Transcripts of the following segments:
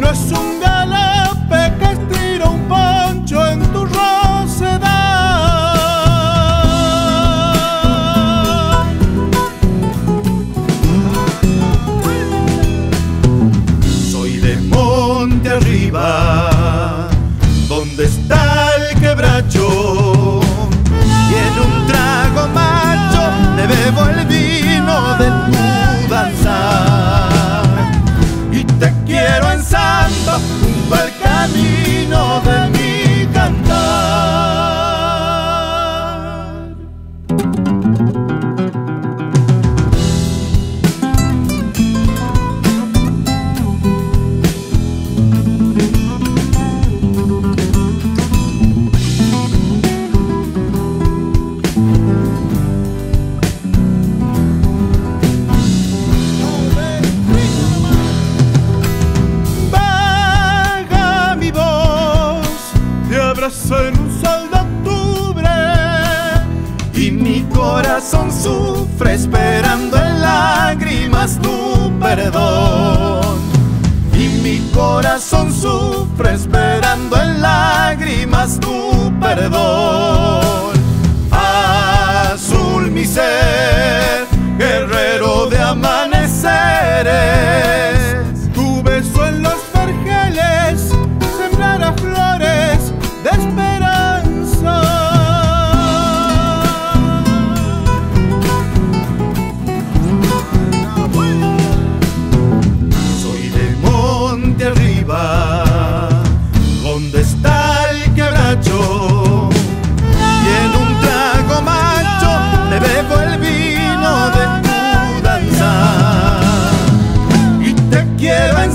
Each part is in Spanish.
y quiero en samba junto al camino sufre esperando en lágrimas tu perdón. Y mi corazón sufre esperando en lágrimas tu perdón. Azul mi ser, el quebracho. Y en un trago macho le bebo el vino de tu danza. Y te quiero en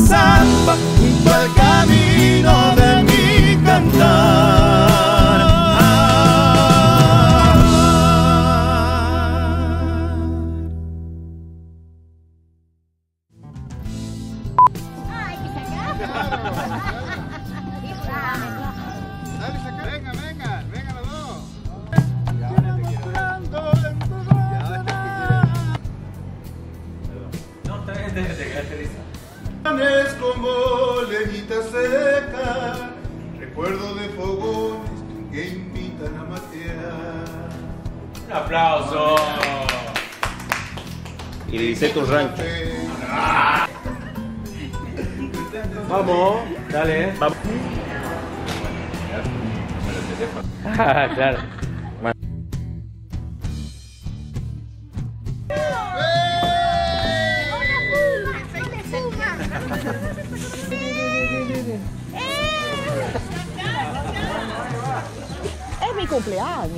Es como leñita seca, recuerdo de fogones que invitan a matear. Un aplauso. Y dice tu rancho. Vamos, dale. Vamos. Ah, claro.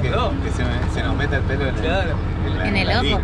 que, se, se, nos mete el pelo en, el, en, ojo.